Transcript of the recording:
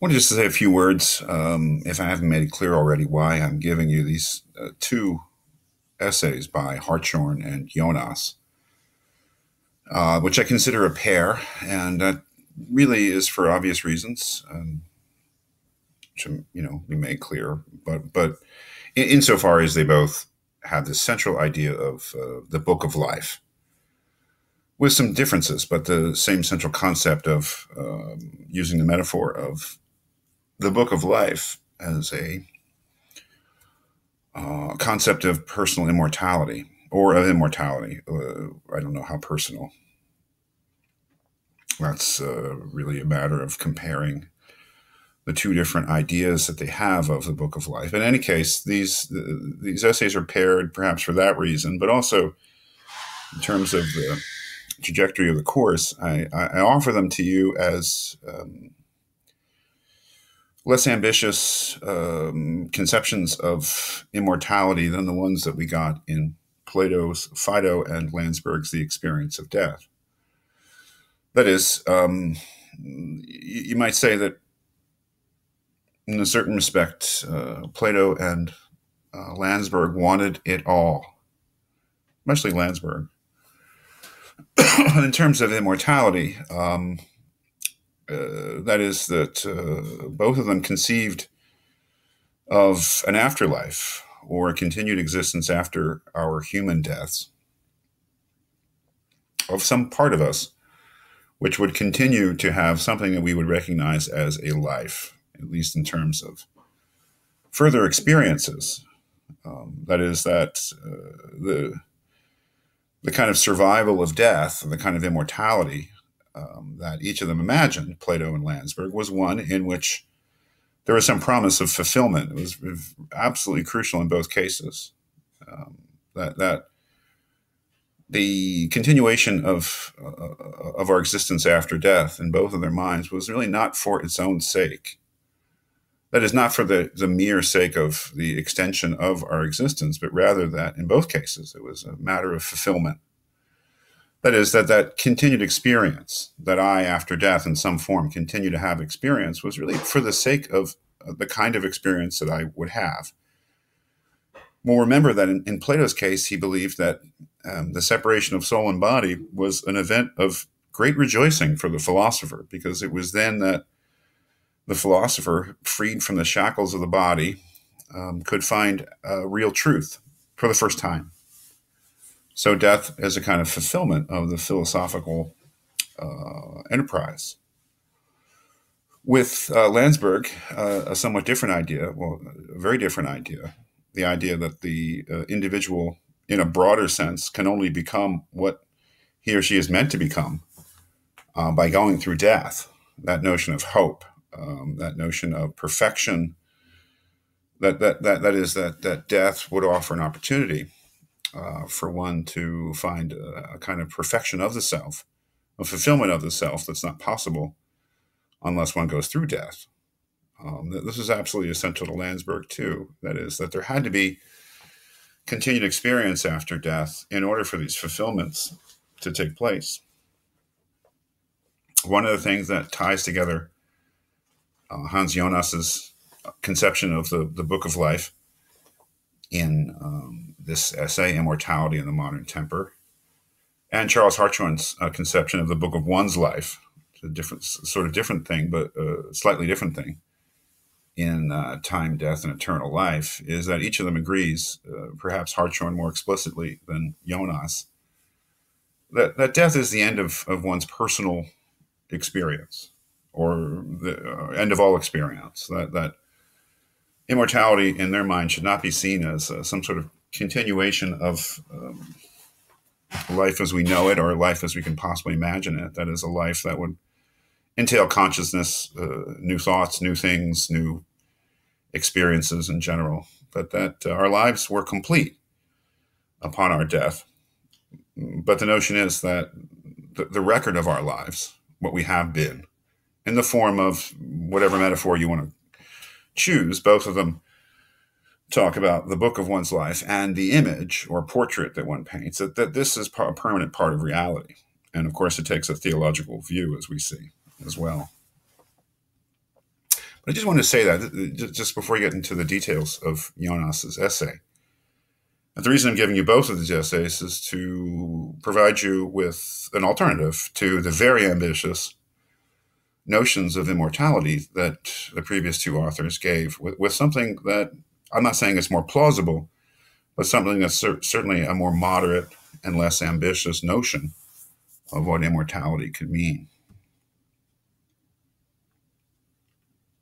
want to just say a few words, um, if I haven't made it clear already, why I'm giving you these uh, two essays by Hartshorne and Jonas, uh, which I consider a pair, and that really is for obvious reasons, um, which you know we made clear. But but in, insofar as they both have this central idea of uh, the book of life, with some differences, but the same central concept of um, using the metaphor of the book of life as a uh, concept of personal immortality or of immortality. Uh, I don't know how personal. That's uh, really a matter of comparing the two different ideas that they have of the book of life. In any case, these these essays are paired perhaps for that reason, but also in terms of the trajectory of the course, I, I offer them to you as um, less ambitious um, conceptions of immortality than the ones that we got in Plato's Phaedo and Landsberg's The Experience of Death. That is, um, you, might say that in a certain respect, uh, Plato and uh, Landsberg wanted it all, especially Landsberg. in terms of immortality, um, uh, that is, that uh, both of them conceived of an afterlife or a continued existence after our human deaths of some part of us which would continue to have something that we would recognize as a life, at least in terms of further experiences. Um, that is, that uh, the the kind of survival of death, the kind of immortality um, that each of them imagined, Plato and Landsberg, was one in which there was some promise of fulfillment. It was absolutely crucial in both cases. Um, that that the continuation of uh, of our existence after death in both of their minds was really not for its own sake. That is not for the, the mere sake of the extension of our existence, but rather that in both cases it was a matter of fulfillment that is, that that continued experience that I, after death, in some form, continue to have experience was really for the sake of the kind of experience that I would have. Well, remember that in, in Plato's case, he believed that um, the separation of soul and body was an event of great rejoicing for the philosopher, because it was then that the philosopher, freed from the shackles of the body, um, could find uh, real truth for the first time. So death is a kind of fulfillment of the philosophical uh, enterprise. With uh, Landsberg, uh, a somewhat different idea, well, a very different idea, the idea that the uh, individual, in a broader sense, can only become what he or she is meant to become uh, by going through death. That notion of hope, um, that notion of perfection, that, that, that, that is that, that death would offer an opportunity uh, for one to find a, a, kind of perfection of the self, a fulfillment of the self that's not possible unless one goes through death. Um, this is absolutely essential to Landsberg too. That is, that there had to be continued experience after death in order for these fulfillments to take place. One of the things that ties together uh, Hans Jonas's conception of the, the book of life in um, this essay, Immortality in the Modern Temper, and Charles Hartshorne's uh, conception of the book of one's life, a different, sort of different thing, but a slightly different thing in uh, Time, Death, and Eternal Life, is that each of them agrees, uh, perhaps Hartshorne more explicitly than Jonas, that, that death is the end of, of one's personal experience or the uh, end of all experience. That, that immortality in their mind should not be seen as uh, some sort of continuation of um, life as we know it or life as we can possibly imagine it. That is a life that would entail consciousness, uh, new thoughts, new things, new experiences in general. But that uh, our lives were complete upon our death. But the notion is that the, the record of our lives, what we have been, in the form of whatever metaphor you want to choose, both of them talk about the book of one's life and the image or portrait that one paints, that, that this is a permanent part of reality. And of course, it takes a theological view, as we see as well. But I just want to say that just before we get into the details of Jonas's essay. And the reason I'm giving you both of these essays is to provide you with an alternative to the very ambitious notions of immortality that the previous two authors gave, with, with something that I'm not saying it's more plausible, but something that's cer- certainly a more moderate and less ambitious notion of what immortality could mean.